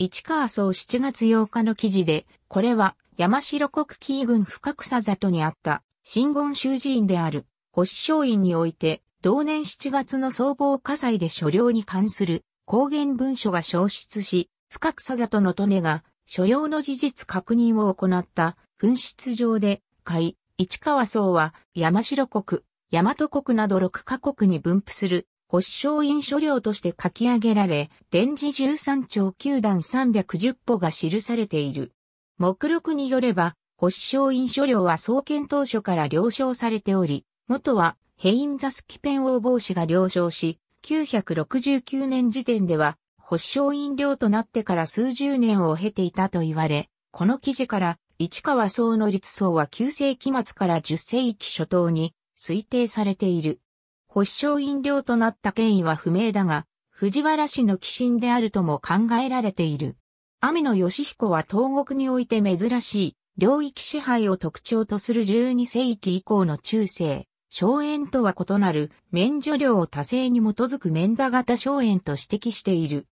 市川荘7月8日の記事で、これは山城国紀伊郡深草里にあった新言宗寺院である星松院において、同年7月の総合火災で所領に関する公言文書が消失し、深草里の利根が所領の事実確認を行った紛失上で、海、市川荘は山城国、大和国など6カ国に分布する星松院所領として書き上げられ、伝示13兆9段310歩が記されている。目録によれば、星松院所領は創建当初から了承されており、元はヘインザスキペン王帽子が了承し、969年時点では、星松院領となってから数十年を経ていたと言われ、この記事から、市川荘の立層は9世紀末から10世紀初頭に推定されている。星小飲料となった経緯は不明だが、藤原氏の寄進であるとも考えられている。網野義彦は東国において珍しい領域支配を特徴とする12世紀以降の中世、荘園とは異なる免除量を多勢に基づく免田型荘園と指摘している。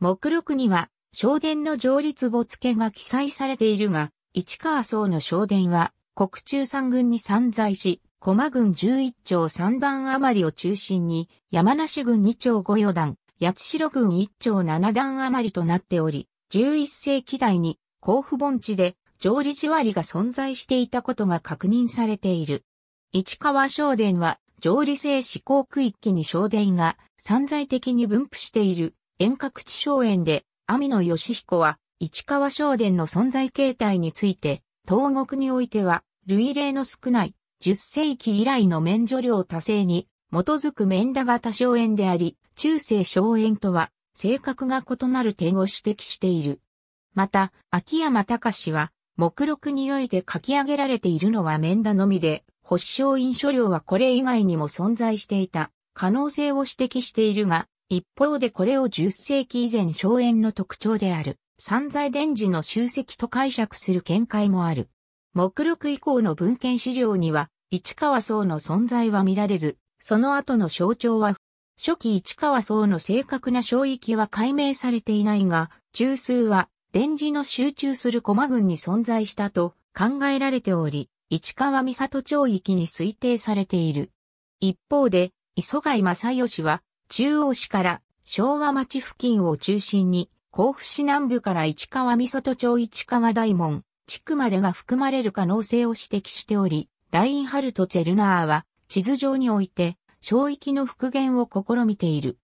目録には、小殿の上立簿付けが記載されているが、市川荘の小殿は国中三軍に散在し、駒軍11丁三段余りを中心に、山梨軍2丁5余段、八代軍1丁7段余りとなっており、11世紀代に甲府盆地で上理地割が存在していたことが確認されている。市川小殿は上理性思考区域に小殿が散在的に分布している遠隔地小園で、網野義彦は市川小殿の存在形態について、東国においては類例の少ない10世紀以来の免除量多勢に基づく免打型荘園であり、中世荘園とは性格が異なる点を指摘している。また、秋山隆は、目録において書き上げられているのは免打のみで、保証印書量はこれ以外にも存在していた可能性を指摘しているが、一方でこれを10世紀以前荘園の特徴である、散在伝示の集積と解釈する見解もある。目録以降の文献資料には、市川荘の存在は見られず、その後の象徴は、初期市川荘の正確な小域は解明されていないが、中枢は、電磁の集中する駒群に存在したと考えられており、市川三里町域に推定されている。一方で、磯貝正義は、中央市から昭和町付近を中心に、甲府市南部から市川三里町市川大門、地区までが含まれる可能性を指摘しており、ラインハルト・ツェルナーは地図上において小域の復元を試みている。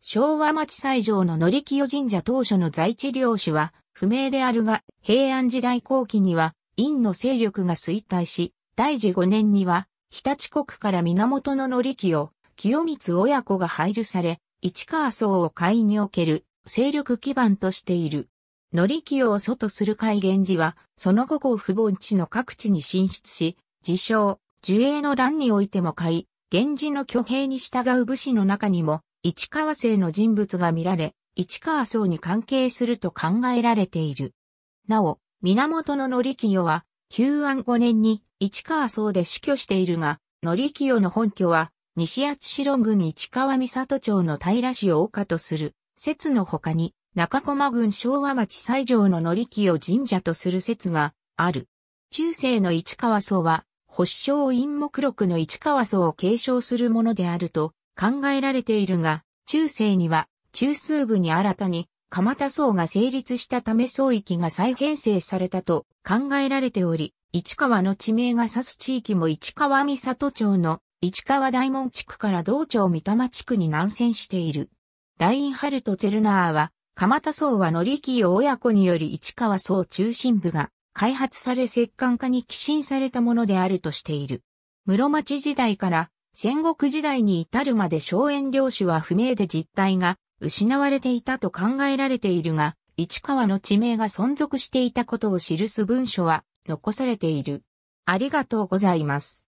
昭和町西条の乗清神社当初の在地領主は不明であるが、平安時代後期には陰の勢力が衰退し、大治5年には、日立国から源の乗清、清光親子が配慮され、市川荘を会員における勢力基盤としている。乗り気を祖とする海源氏は、その後甲府盆地の各地に進出し、自称、樹営の乱においても海、源氏の挙兵に従う武士の中にも、市川姓の人物が見られ、市川荘に関係すると考えられている。なお、源の乗清は、旧安5年に市川荘で死去しているが、乗清の本拠は、西八代郡市川三里町の平市を丘とする説の他に、中駒郡昭和町西条の乗清神社とする説がある。中世の市川荘は、星小陰目録の市川荘を継承するものであると考えられているが、中世には中枢部に新たに蒲田荘が成立したため荘域が再編成されたと考えられており、市川の地名が指す地域も市川三里町の市川大門地区から道町三玉地区に南遷している。ラインハルト・ツェルナーは蒲田荘は乗清親子により市川荘中心部が開発され石棺化に寄進されたものであるとしている。室町時代から戦国時代に至るまで荘園領主は不明で実態が失われていたと考えられているが、市川の地名が存続していたことを記す文書は残されている。ありがとうございます。